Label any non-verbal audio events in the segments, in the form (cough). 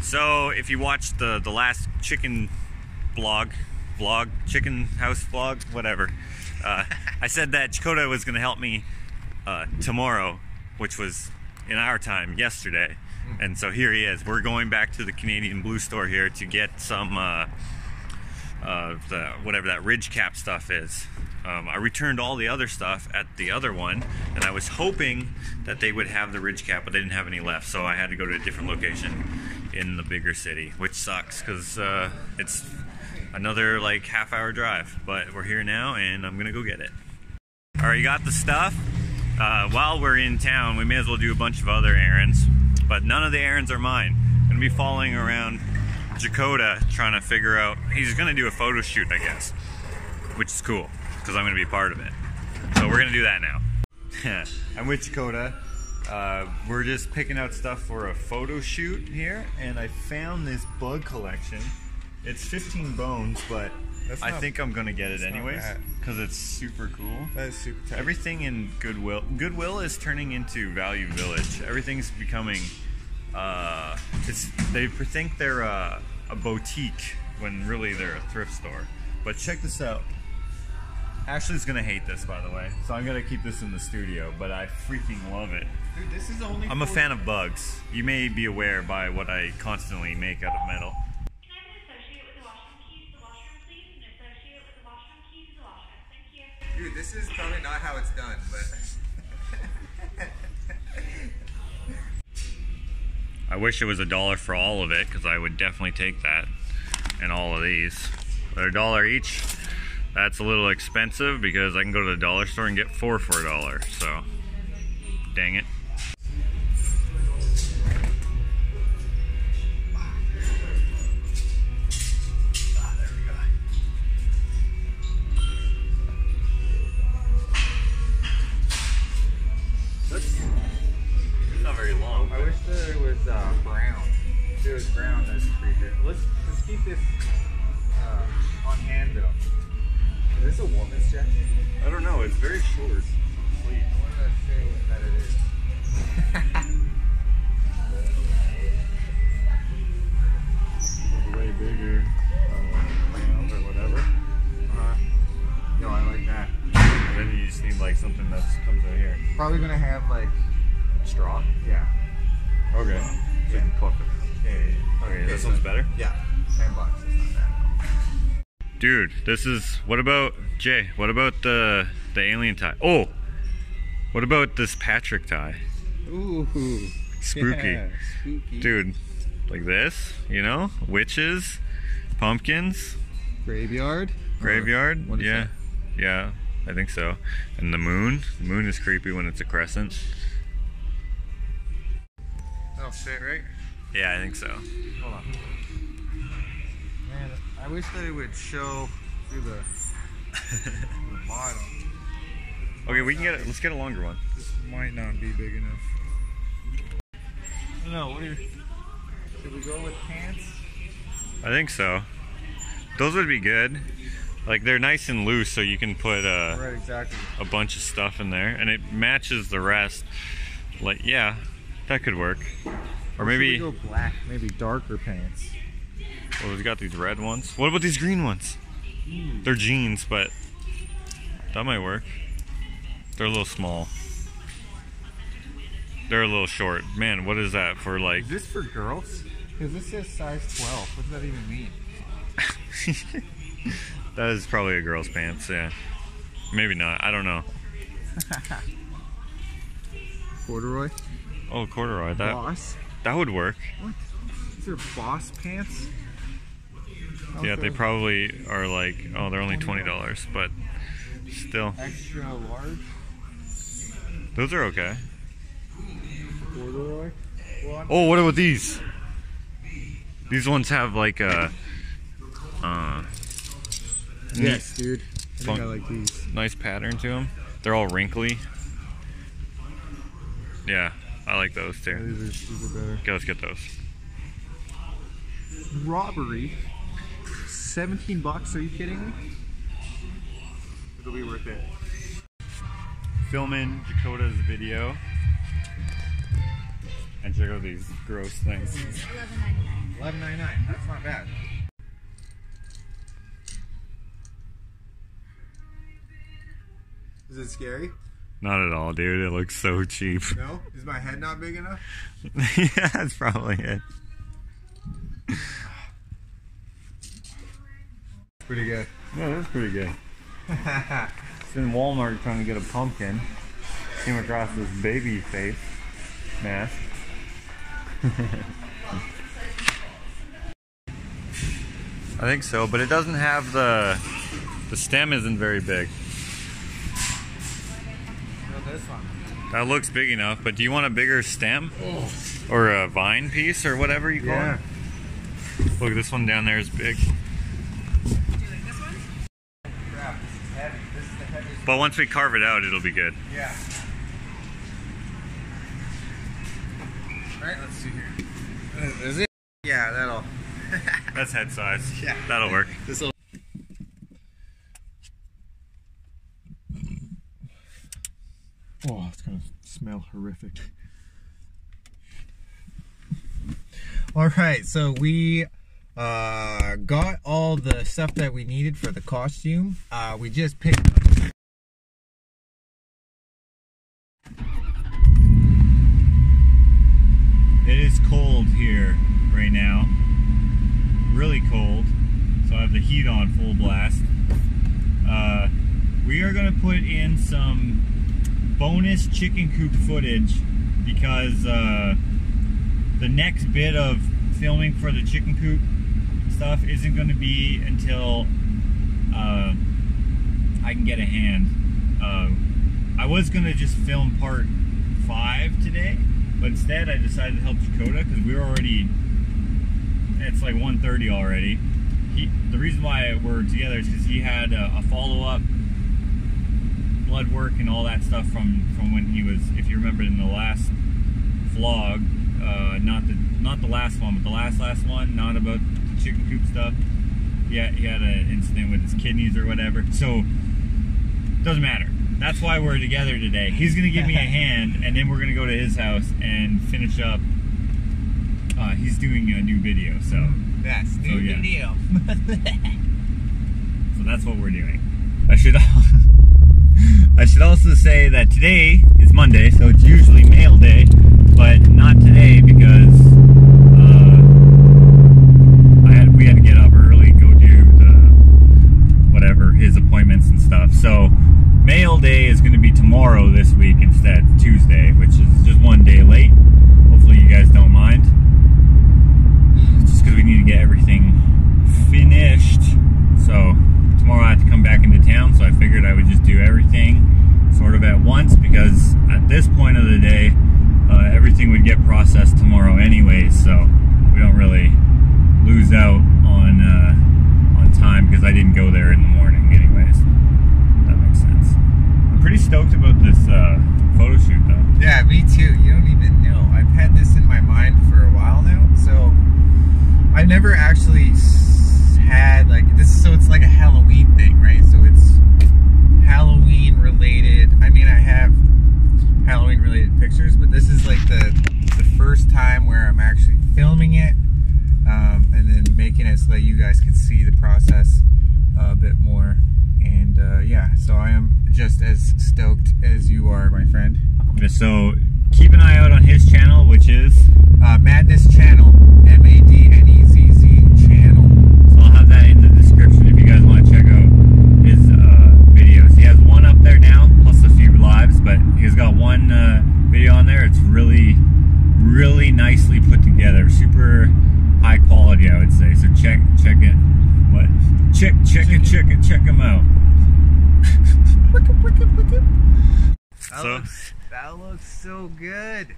So if you watched the the last chicken blog, vlog, chicken house vlog, whatever, uh, I said that Jakota was going to help me uh, tomorrow, which was in our time yesterday, and so here he is. We're going back to the Canadian Blue store here to get some uh, uh, the whatever that ridge cap stuff is. Um, I returned all the other stuff at the other one, and I was hoping that they would have the ridge cap, but they didn't have any left, so I had to go to a different location in the bigger city, which sucks because uh, it's another like half hour drive. But we're here now, and I'm gonna go get it. All right, you got the stuff. Uh, while we're in town, we may as well do a bunch of other errands, but none of the errands are mine. I'm gonna be following around Jakota trying to figure out. He's gonna do a photo shoot, I guess, which is cool because I'm gonna be part of it. So we're gonna do that now. (laughs) I'm with Jakota. Uh, we're just picking out stuff for a photo shoot here, and I found this bug collection. It's 15 bones, but That's I not- think I'm gonna get it anyways because it's super cool. That is super tight. Everything in Goodwill. Goodwill is turning into Value Village. Everything's becoming. Uh, it's they think they're a, a boutique when really they're a thrift store. But check this out. Ashley's gonna hate this, by the way, so I'm gonna keep this in the studio. But I freaking love it. Dude, this is only. I'm a fan of bugs. You may be aware by what I constantly make out of metal. I have an associate with the washroom key to the washroom, please? An associate with the washroom key to the washroom. Thank you. Dude, this is probably not how it's done, but. (laughs) I wish it was a dollar for all of it because I would definitely take that and all of these. They're a dollar each. That's a little expensive because I can go to the dollar store and get four for a dollar. So, dang it. Not very long. I wish that it was uh, brown. If it was brown, that's creepy. Let's let's keep this this a woman's jacket? I don't know. It's very short. Sleeve. I want to say that it is. (laughs) way bigger uh, or whatever. Uh-huh. No, I like that. then you just need like something that comes out here. Probably gonna have like Straw. yeah. Okay. So you can puff it. Yeah. Okay, this one's better. Yeah. Bucks. It's not bad. Dude, this is. What about Jay? What about the the alien tie? Oh, what about this Patrick tie? Ooh. Spooky. Yeah, spooky. Dude, like this, you know, witches, pumpkins, Graveyard. graveyard. What is yeah, that? yeah, I think so. And the moon. The moon is creepy when it's a crescent. That'll fit, right? Yeah, I think so. Hold on. Man, I wish that it would show through the, the (laughs) bottom. Okay, we can get it. Let's get a longer one. This might not be big enough. No, what do you? Should we go with pants? I think so. Those would be good. Like they're nice and loose, so you can put uh, Right, exactly. a bunch of stuff in there, and it matches the rest. Like yeah, that could work. Or maybe we go black, maybe darker pants. Well, we've got these red ones. What about these green ones? They're jeans, but that might work. They're a little small. They're a little short. Man, what is that for like Is this for girls? Because this says size 12. What does that even mean? (laughs) that is probably a girl's pants, yeah. Maybe not. I don't know. (laughs) Corduroy? Oh, corduroy. That Boss? that would work. What? These are boss pants? Yeah, they probably are like oh, they're only twenty dollars, but still, Extra large those are okay. corduroy? Oh, what about these? These ones have like a uh, Yes, dude. I think I like these. nice pattern to them. They're all wrinkly. Yeah, I like those too. Yeah, too. these, are, these are better. Okay, let's get those. Robbery. 17 bucks, are you kidding me? It'll be worth it. Filming Jakota's video. And check out these gross things. Eleven ninety nine. Eleven ninety nine. That's not bad. Is it scary? Not at all, dude. It looks so cheap. No. Is my head not big enough? (laughs) yeah, that's probably it. (laughs) Pretty good. Yeah, that's pretty good. (laughs) It's in Walmart trying to get a pumpkin. Came across this baby face mask. (laughs) I think so, but it doesn't have the the stem isn't very big. No, this one. That looks big enough, but do you want a bigger stem? Or a vine piece or whatever you call Yeah. it? Look, this one down there is big. Crap, this is heavy. This is the heaviest. But once we carve it out, it'll be good. Yeah. Alright, let's see here. Is it? Yeah, that'll. (laughs) That's head size. Yeah. That'll work. (laughs) This will. Oh, it's gonna smell horrific. All right, so we uh, got all the stuff that we needed for the costume. Uh, we just picked. Is cold here right now. Really cold. So I have the heat on full blast. Uh, we are going to put in some bonus chicken coop footage because uh, the next bit of filming for the chicken coop stuff isn't going to be until uh, I can get a hand. Uh, I was going to just film part five today, but instead I decided to help Jakota because we were already. It's like 1:30 already. He, the reason why we're together is because he had a, a follow-up blood work and all that stuff from from when he was, if you remember in the last vlog, uh, not the not the last one, but the last last one, not about the chicken coop stuff. Yeah, he had an incident with his kidneys or whatever. So doesn't matter. That's why we're together today. He's gonna give me a (laughs) hand, and then we're gonna go to his house and finish up. Uh, he's doing a new video, so That's new yeah. video. (laughs) so that's what we're doing. I should (laughs) I should also say that today is Monday, so it's usually mail day, but not today because uh, I had we had to get up early, go do the whatever his appointments and stuff. So mail day is going to be tomorrow this week instead, Tuesday, which is just one day late. Hopefully you guys don't mind. Just because we need to get everything finished. So tomorrow I have to come back into town, so I figured I would just do everything sort of at once because at this point of the day, uh, everything would get processed tomorrow anyway, so we don't really lose out on uh, on time because I didn't go there in the morning, anyways. That makes sense. I'm pretty stoked about this uh, photo shoot, though. Yeah, me too. You don't even know. I've had this in my mind for a while now. So I've never actually had like this. So it's like a Halloween thing, right? So it's Halloween related. I mean, I have Halloween related pictures, but this is like the the first time where I'm actually filming it um, and then making it so that you guys can see the process a bit more. And uh, yeah, so I am just as stoked as you are, my friend. So keep an eye out on his channel, which is Uh, Madness Channel, M A D N E Z Z Channel. So I'll have that in the description if you guys want to check out his uh, videos. He has one up there now, plus a few lives, but he's got one uh, video on there. It's really, really nicely put together. Super high quality, I would say. So check, check it. What? Check, check it, check it, check him out. That, So- looks, that looks so good.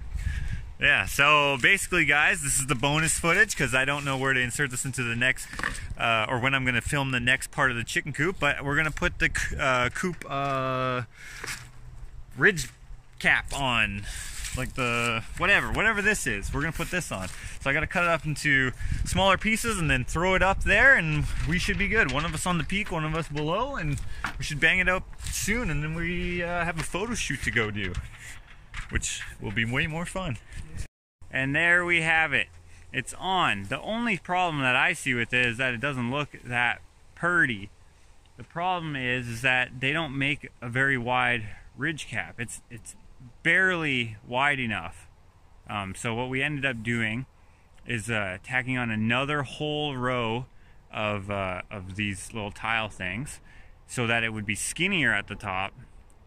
Yeah, so basically, guys, this is the bonus footage because I don't know where to insert this into the next, uh, or when I'm going to film the next part of the chicken coop. But we're going to put the uh, coop uh, ridge cap on, like the whatever, whatever this is. We're to put this on. So I got to cut it up into smaller pieces and then throw it up there, and we should be good. One of us on the peak, one of us below, and we should bang it out soon. And then we uh, have a photo shoot to go do which will be way more fun. And there we have it. It's on. The only problem that I see with it is that it doesn't look that purdy. The problem is, is that they don't make a very wide ridge cap. It's it's barely wide enough. Um, so what we ended up doing is uh, tacking on another whole row of uh, of these little tile things, so that it would be skinnier at the top,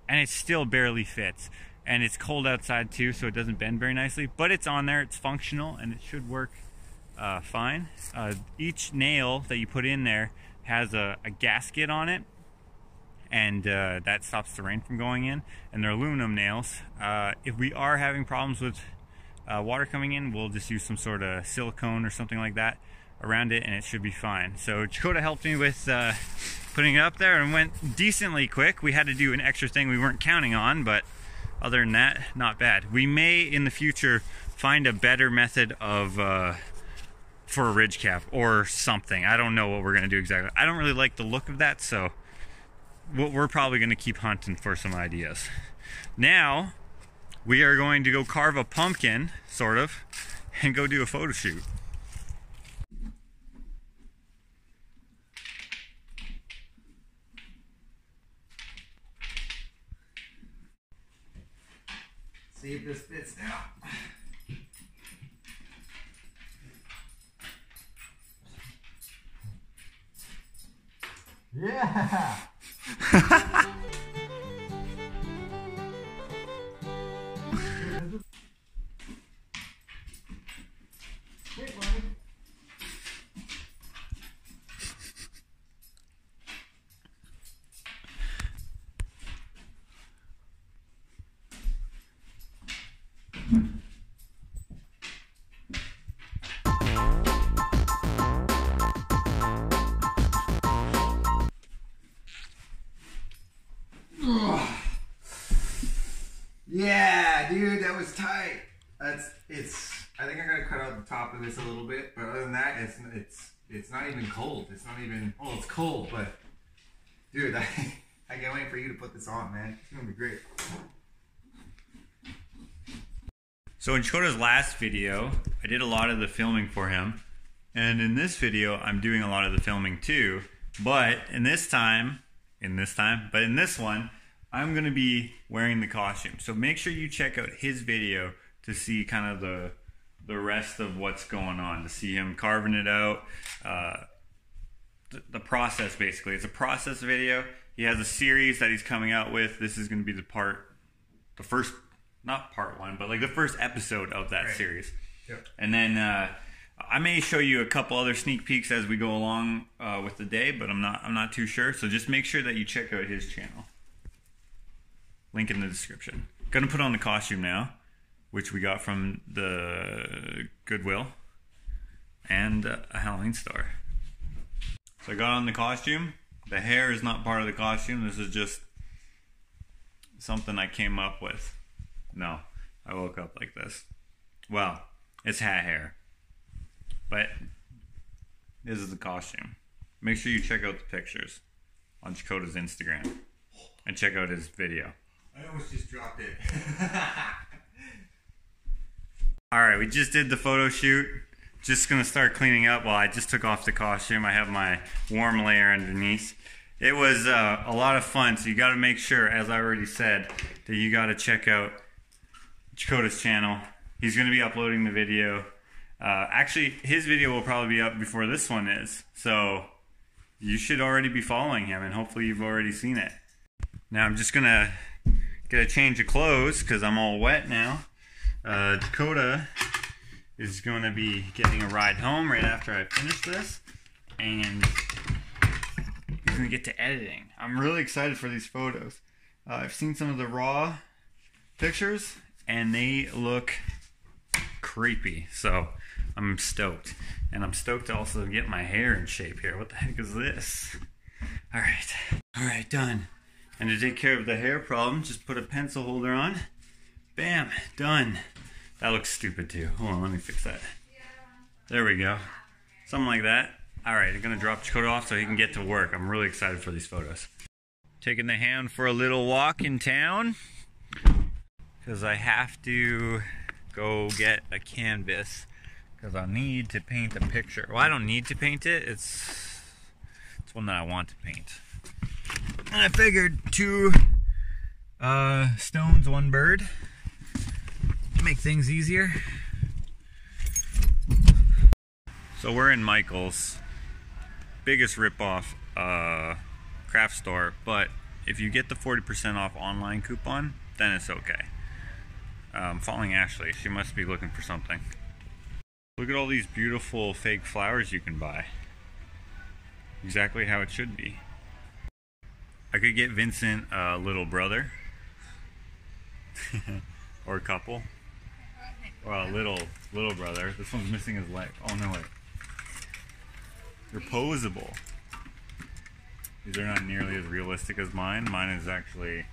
and it still barely fits. And it's cold outside too, so it doesn't bend very nicely. But it's on there, it's functional, and it should work uh, fine. Uh, each nail that you put in there has a, a gasket on it, and uh, that stops the rain from going in. And they're aluminum nails. Uh, if we are having problems with uh, water coming in, we'll just use some sort of silicone or something like that around it, and it should be fine. So Jakota helped me with uh, putting it up there, and went decently quick. We had to do an extra thing we weren't counting on, but other than that, not bad. We may in the future find a better method of uh, for a ridge cap or something. I don't know what we're gonna do exactly. I don't really like the look of that, so we're probably gonna keep hunting for some ideas. Now we are going to go carve a pumpkin, sort of, and go do a photo shoot. See if this fits now. Yeah, So in Chota's last video, I did a lot of the filming for him. And in this video, I'm doing a lot of the filming too. But in this time, in this time, but in this one, I'm going to be wearing the costume. So make sure you check out his video to see kind of the the rest of what's going on, to see him carving it out. Uh, the, the process basically. It's a process video. He has a series that he's coming out with. This is going to be the part, the first, not part one, but like the first episode of that Right. series. Yep. And then uh, I may show you a couple other sneak peeks as we go along uh, with the day, but I'm not I'm not too sure. So just make sure that you check out his channel. Link in the description. Gonna put on the costume now, which we got from the Goodwill and a Halloween store. So I got on the costume. The hair is not part of the costume. This is just something I came up with. No, I woke up like this. Well, it's hat hair. But this is the costume. Make sure you check out the pictures on Jakota's Instagram and check out his video. I almost just dropped it. (laughs) All right, we just did the photo shoot. Just gonna start cleaning up while I just took off the costume. I have my warm layer underneath. It was uh, a lot of fun, so you gotta make sure, as I already said, that you gotta check out Jakota's channel. He's gonna be uploading the video. Uh, actually, his video will probably be up before this one is, so you should already be following him, and hopefully you've already seen it. Now I'm just gonna get a change of clothes because I'm all wet now. Uh, Jakota is going to be getting a ride home right after I finish this, and he's going to get to editing. I'm really excited for these photos. Uh, I've seen some of the raw pictures, and they look creepy. So I'm stoked, and I'm stoked to also get my hair in shape here. What the heck is this? All right, all right, done. And to take care of the hair problem, just put a pencil holder on. Bam, done. That looks stupid too. Hold on, let me fix that. There we go. Something like that. All right, I'm gonna drop Jakota off so he can get to work. I'm really excited for these photos. Taking the hand for a little walk in town because I have to go get a canvas because I need to paint a picture. Well, I don't need to paint it. It's it's one that I want to paint. And I figured two uh, stones, one bird, make things easier. So we're in Michael's, biggest ripoff uh, craft store, but if you get the 40% off online coupon, then it's okay. Um, following Ashley, she must be looking for something. Look at all these beautiful fake flowers you can buy. Exactly how it should be. I could get Vincent a little brother. (laughs) or a couple. Or a little little brother. This one's missing his leg. Oh no wait. They're posable. These are not nearly as realistic as mine. Mine is actually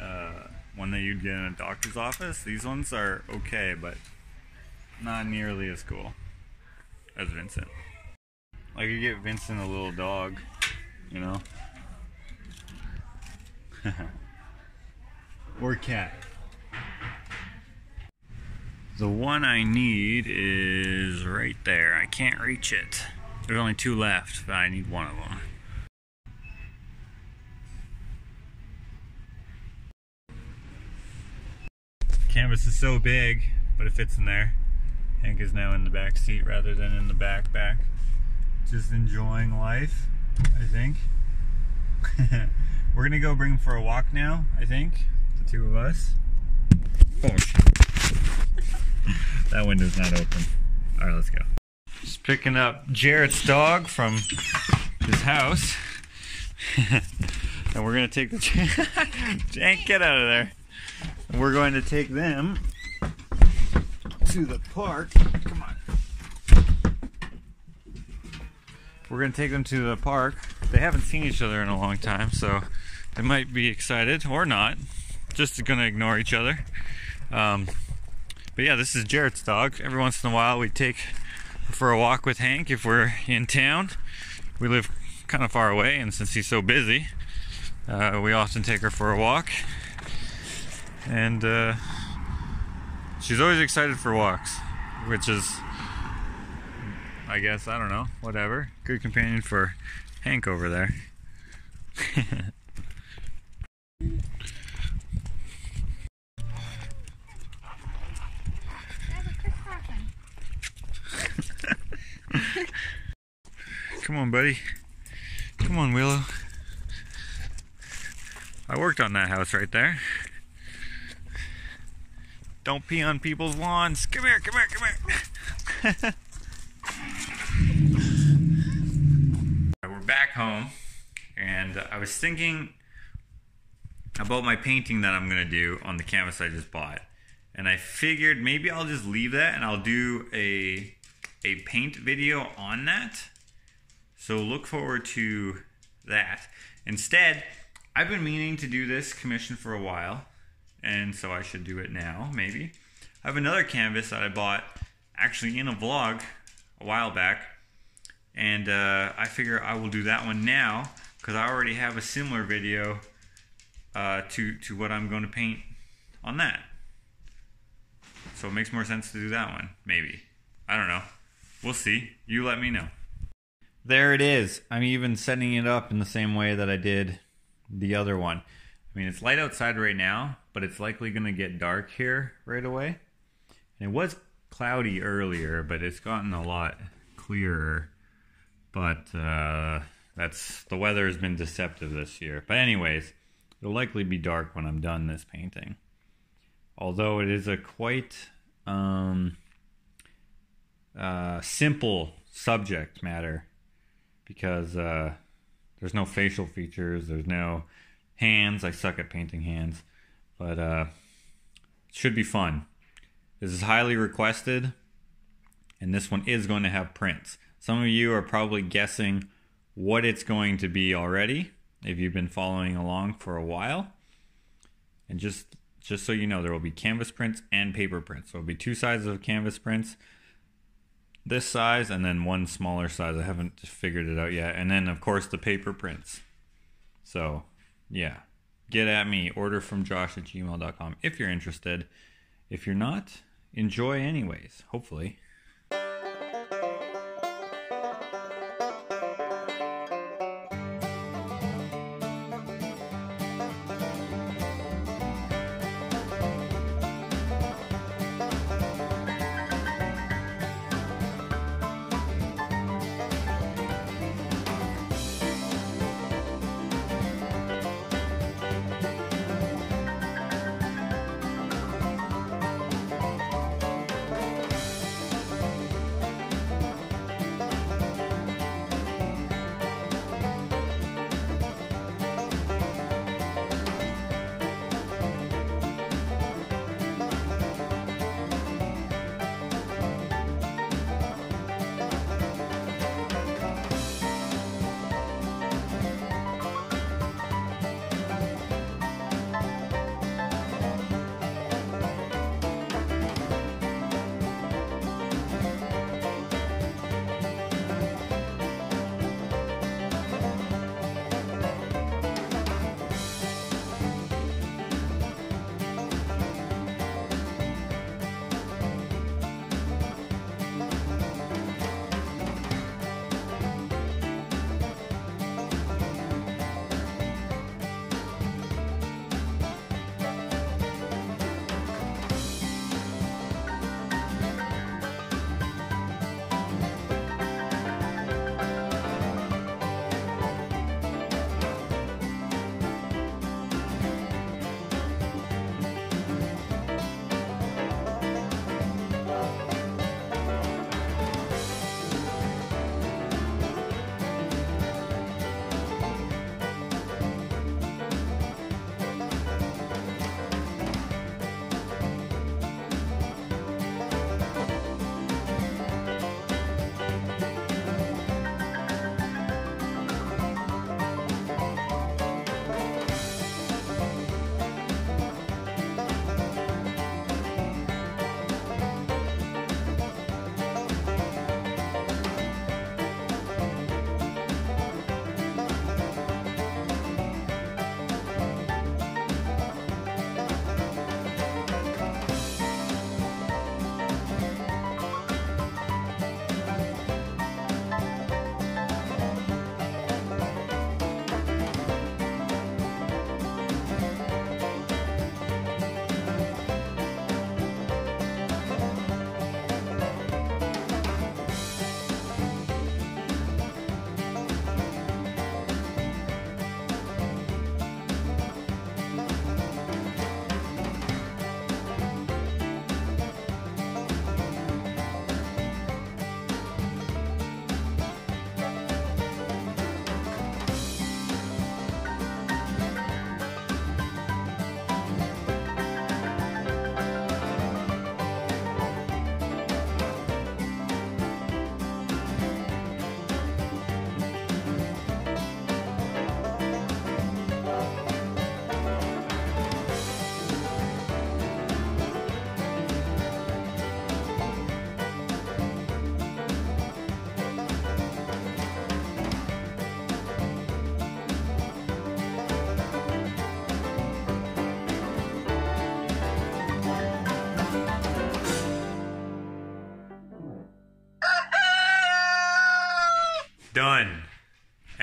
uh, one that you'd get in a doctor's office. These ones are okay, but not nearly as cool as Vincent. I could get Vincent a little dog, you know? (laughs) or cat. The one I need is right there. I can't reach it. There's only two left, but I need one of them. Canvas is so big, but it fits in there. Hank is now in the back seat rather than in the backpack. Just enjoying life, I think. (laughs) We're gonna go bring him for a walk now, I think. The two of us. Oh, (laughs) that window's not open. Alright, let's go. Just picking up Jarrett's dog from his house. (laughs) and we're gonna take the Jank, get out of there. And we're going to take them to the park. Come on. We're going to take them to the park. They haven't seen each other in a long time, so they might be excited or not. Just going to ignore each other. Um, but yeah, this is Jarrett's dog. Every once in a while, we take for a walk with Hank if we're in town. We live kind of far away, and since he's so busy, uh, we often take her for a walk. And uh, she's always excited for walks, which is, I guess, I don't know, whatever. Good companion for Hank over there. (laughs) Come on, buddy. Come on, Willow. I worked on that house right there. Don't pee on people's lawns. Come here, come here, come here. (laughs) We're back home, and I was thinking about my painting that I'm gonna do on the canvas I just bought, and I figured maybe I'll just leave that and I'll do a a paint video on that. So look forward to that. Instead, I've been meaning to do this commission for a while, and so I should do it now, maybe. I have another canvas that I bought actually in a vlog a while back, and uh, I figure I will do that one now because I already have a similar video uh, to, to what I'm going to paint on that. So it makes more sense to do that one, maybe. I don't know. We'll see. You let me know. There it is. I'm even setting it up in the same way that I did the other one. I mean, it's light outside right now, but it's likely going to get dark here right away. And it was cloudy earlier, but it's gotten a lot clearer. But uh, that's the weather has been deceptive this year. But anyways, it'll likely be dark when I'm done this painting. Although it is a quite um, uh, simple subject matter because uh, there's no facial features, there's no hands. I suck at painting hands, but uh, it should be fun. This is highly requested, and this one is going to have prints. Some of you are probably guessing what it's going to be already if you've been following along for a while. And just just so you know, there will be canvas prints and paper prints. So there'll be two sizes of canvas prints, this size, and then one smaller size. I haven't figured it out yet. And then, of course, the paper prints. So, yeah. Get at me. Order from josh at gmail.com if you're interested. If you're not, enjoy anyways, hopefully.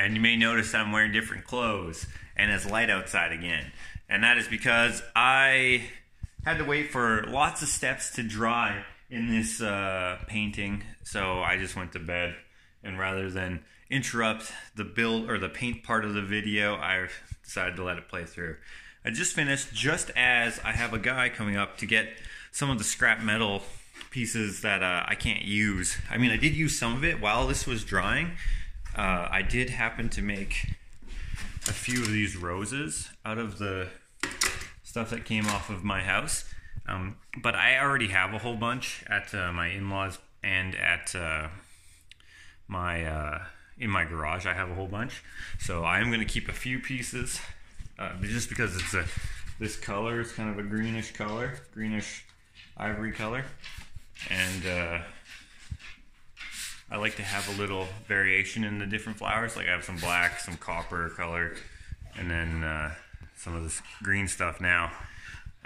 And you may notice I'm wearing different clothes and it's light outside again. And that is because I had to wait for lots of steps to dry in this uh, painting. So I just went to bed. And rather than interrupt the build or the paint part of the video, I decided to let it play through. I just finished just as I have a guy coming up to get some of the scrap metal pieces that uh, I can't use. I mean, I did use some of it while this was drying. Uh, I did happen to make a few of these roses out of the stuff that came off of my house. Um, but I already have a whole bunch at uh, my in-laws and at uh, my uh, in my garage. I have a whole bunch, so I am going to keep a few pieces uh, just because it's a this color is kind of a greenish color, greenish ivory color, and uh, I like to have a little variation in the different flowers. Like I have some black, some copper color, and then uh, some of this green stuff now.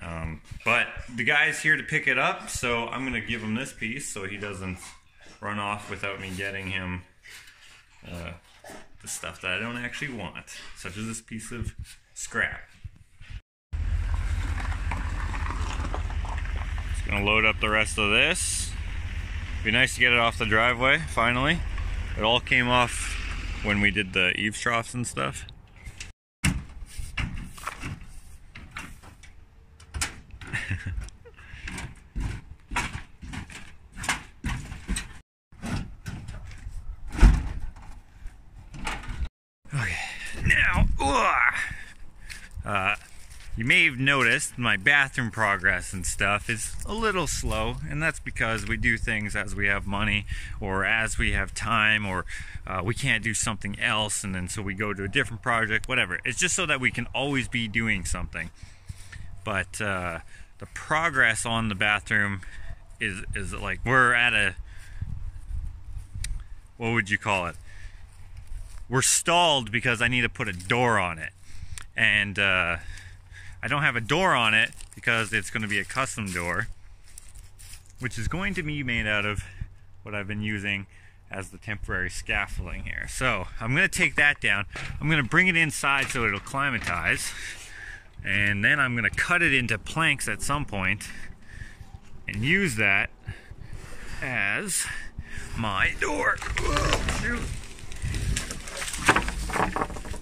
Um, but the guy's here to pick it up, so I'm gonna give him this piece so he doesn't run off without me getting him uh, the stuff that I don't actually want, such as this piece of scrap. Just gonna load up the rest of this. Be nice to get it off the driveway, finally. It all came off when we did the eaves troughs and stuff. okay, now, ugh. uh, you may have noticed my bathroom progress and stuff is a little slow, and that's because we do things as we have money or as we have time, or uh, we can't do something else, and then so we go to a different project, whatever. It's just so that we can always be doing something. But uh, the progress on the bathroom is is like we're at a what would you call it? We're stalled because I need to put a door on it, and. Uh, I don't have a door on it because it's going to be a custom door, which is going to be made out of what I've been using as the temporary scaffolding here. So I'm going to take that down. I'm going to bring it inside so it'll climatize. And then I'm going to cut it into planks at some point and use that as my door. Whoa,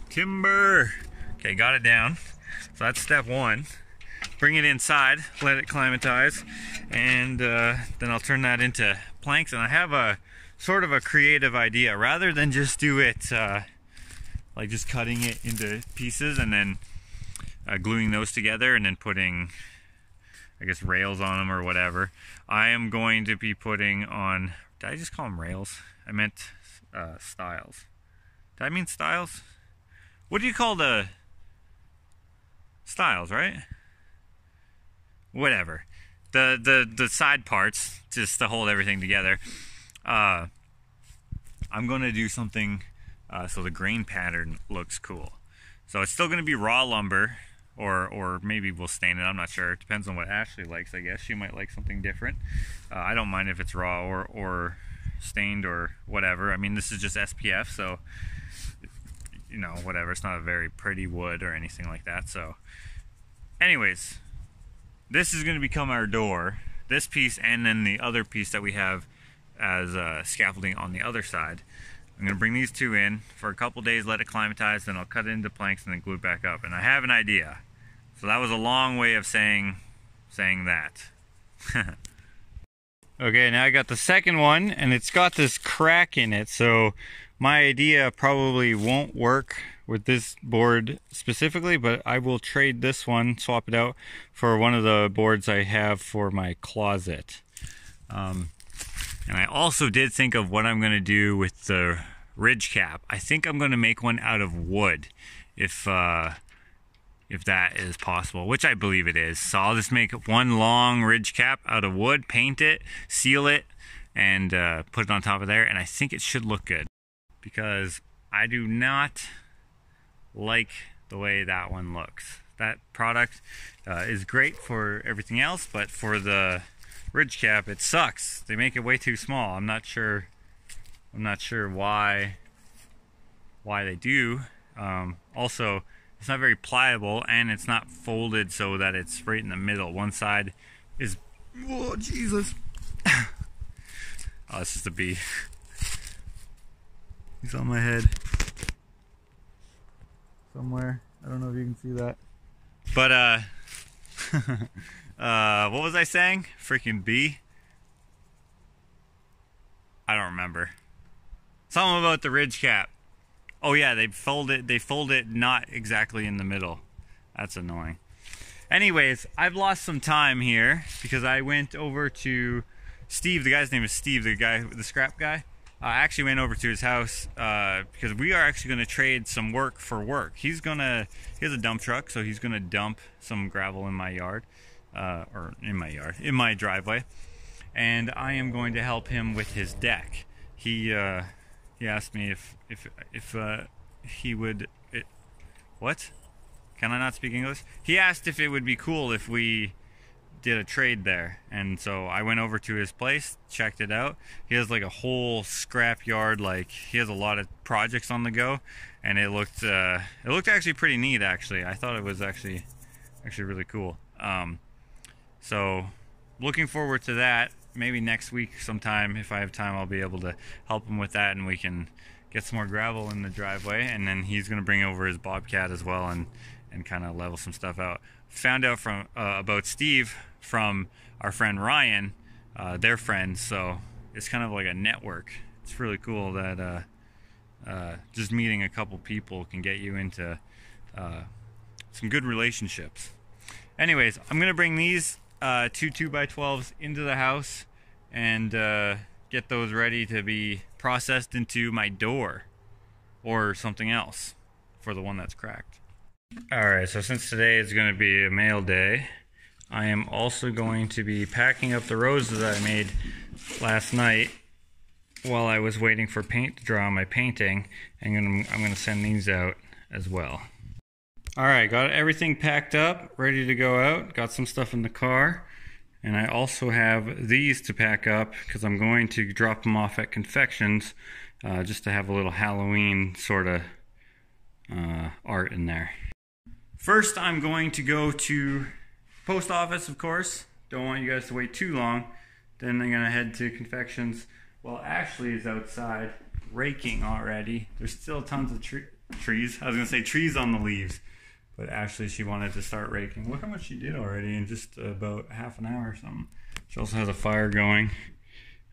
Timber. Okay, got it down. So that's step one. Bring it inside, let it climatize, and uh, then I'll turn that into planks. And I have a sort of a creative idea. Rather than just do it uh, like just cutting it into pieces and then uh, gluing those together and then putting, I guess, rails on them or whatever, I am going to be putting on, did I just call them rails? I meant uh, stiles. Did I mean styles? What do you call the stiles, right? Whatever. The the the side parts just to hold everything together. Uh, I'm going to do something uh, so the grain pattern looks cool. So it's still going to be raw lumber, or or maybe we'll stain it. I'm not sure. It depends on what Ashley likes. I guess she might like something different. Uh, I don't mind if it's raw or or stained or whatever. I mean, this is just SPF, so you know, whatever. It's not a very pretty wood or anything like that. So, anyways, this is going to become our door. This piece and then the other piece that we have as uh, scaffolding on the other side. I'm going to bring these two in for a couple days, let it climatize, then I'll cut it into planks and then glue it back up. And I have an idea. So that was a long way of saying saying that. (laughs) okay, now I got the second one and it's got this crack in it. So my idea probably won't work with this board specifically, but I will trade this one, swap it out for one of the boards I have for my closet. Um, and I also did think of what I'm going to do with the ridge cap. I think I'm going to make one out of wood, if uh, if that is possible, which I believe it is. So I'll just make one long ridge cap out of wood, paint it, seal it, and uh, put it on top of there, and I think it should look good because I do not like the way that one looks. That product uh, is great for everything else, but for the ridge cap, it sucks. They make it way too small. I'm not sure. I'm not sure why why they do. Um, also, it's not very pliable and it's not folded so that it's right in the middle. One side is. Oh, Jesus. (coughs) oh, it's just a bee. He's on my head. Somewhere. I don't know if you can see that. But, uh. (laughs) uh, what was I saying? Freaking bee? I don't remember. Something about the ridge cap. Oh yeah, they fold it. They fold it not exactly in the middle. That's annoying. Anyways, I've lost some time here because I went over to Steve. The guy's name is Steve. The guy, the scrap guy. I actually went over to his house uh, because we are actually going to trade some work for work. He's gonna. He has a dump truck, so he's gonna dump some gravel in my yard, uh, or in my yard, in my driveway, and I am going to help him with his deck. He uh, he asked me if if if uh, he would. It, what? Can I not speak English? He asked if it would be cool if we did a trade there, and so I went over to his place, checked it out. He has like a whole scrap yard. Like he has a lot of projects on the go, and it looked uh, it looked actually pretty neat. Actually, I thought it was actually actually really cool. Um, so looking forward to that. Maybe next week sometime, if I have time, I'll be able to help him with that, and we can get some more gravel in the driveway. And then he's gonna bring over his bobcat as well, and and kind of level some stuff out. Found out from uh, about Steve from our friend Ryan, uh, their friends. So it's kind of like a network. It's really cool that uh, uh, just meeting a couple people can get you into uh, some good relationships. Anyways, I'm gonna bring these uh, two two by twelves into the house and uh, get those ready to be processed into my door or something else for the one that's cracked. Alright, so since today is going to be a mail day, I am also going to be packing up the roses that I made last night while I was waiting for paint to dry on my painting, and I'm, to send these out as well. Alright, got everything packed up, ready to go out, got some stuff in the car, and I also have these to pack up because I'm going to drop them off at Confections uh, just to have a little Halloween sort of uh, art in there. First, I'm going to go to post office, of course. Don't want you guys to wait too long. Then I'm gonna head to confections. Well, Ashley is outside raking already. There's still tons of tre- trees. I was gonna say trees on the leaves, but Ashley she wanted to start raking. Look how much she did already in just about half an hour or something. She also has a fire going.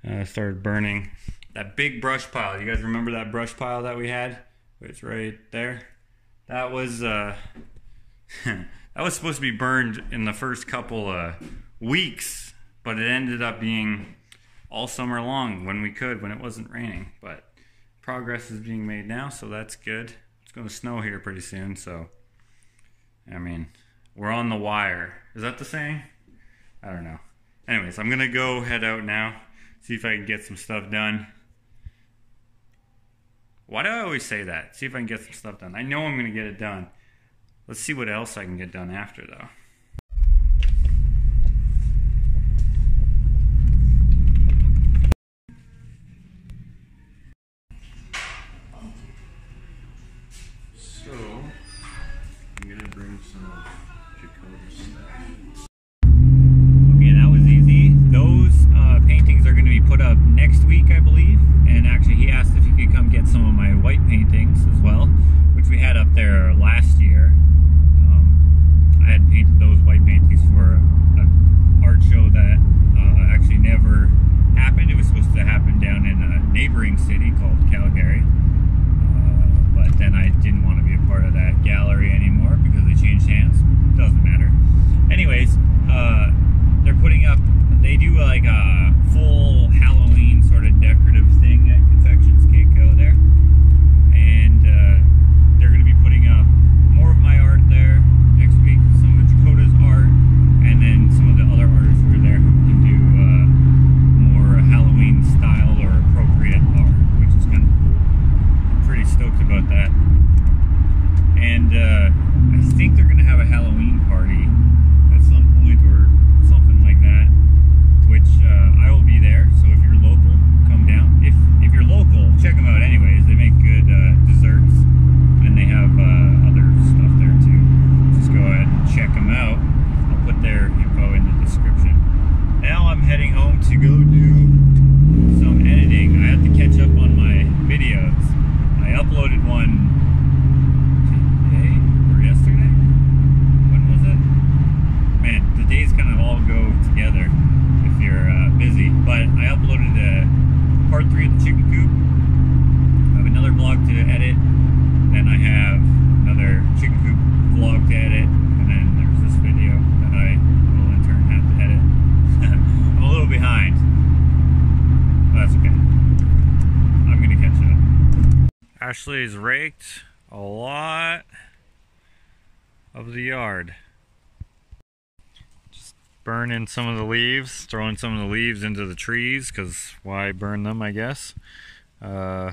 Uh, started burning that big brush pile. You guys remember that brush pile that we had? It's right there. That was uh, (laughs) that was supposed to be burned in the first couple of weeks, but it ended up being all summer long when we could, when it wasn't raining. But progress is being made now, so that's good. It's going to snow here pretty soon, so I mean, we're on the wire. Is that the saying? I don't know. Anyways, I'm going to go head out now, see if I can get some stuff done. Why do I always say that? See if I can get some stuff done. I know I'm going to get it done. Let's see what else I can get done after, though. So, I'm gonna bring some Jakota stuff. Okay, that was easy. Those uh, paintings are going to be put up next week, I believe. And actually, he asked if he could come get some of my white paintings as well, which we had up there last year. Um, I had painted those white paintings for an art show that uh, actually never happened. It was supposed to happen down in a neighboring city called Calgary. Uh, but then I didn't want to be a part of that gallery anymore because they changed hands. Doesn't matter. Anyways, uh, they're putting up, they do like a full Halloween sort of decorative thing Ashley's raked a lot of the yard. Just burning some of the leaves, throwing some of the leaves into the trees, because why burn them, I guess. Uh,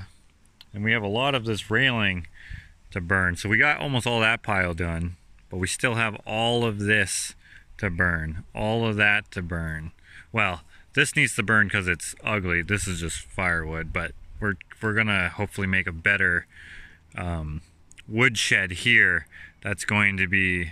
and we have a lot of this railing to burn. So we got almost all that pile done, but we still have all of this to burn. All of that to burn. Well, this needs to burn because it's ugly. This is just firewood, but we're we're gonna hopefully make a better um, wood shed here. That's going to be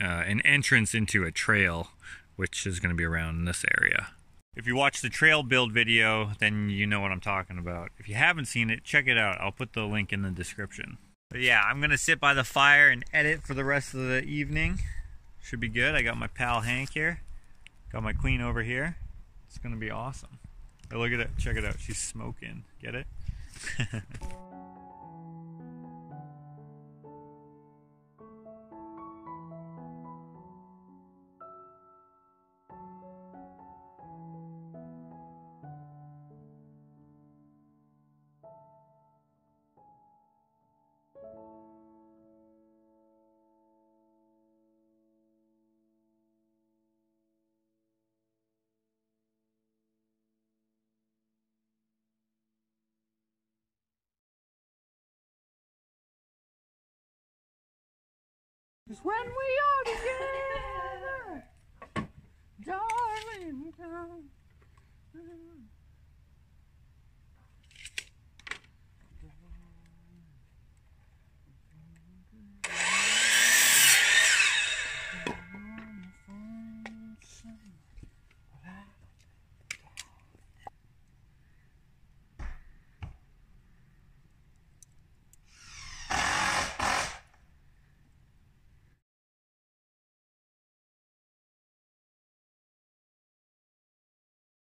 uh, an entrance into a trail, which is going to be around this area. If you watch the trail build video, then you know what I'm talking about. If you haven't seen it, check it out. I'll put the link in the description. But yeah, I'm gonna sit by the fire and edit for the rest of the evening. Should be good. I got my pal Hank here. Got my queen over here. It's gonna be awesome. Look at it. Check it out. She's smoking. Get it? Cause (laughs) when we are together, (laughs) darling, come.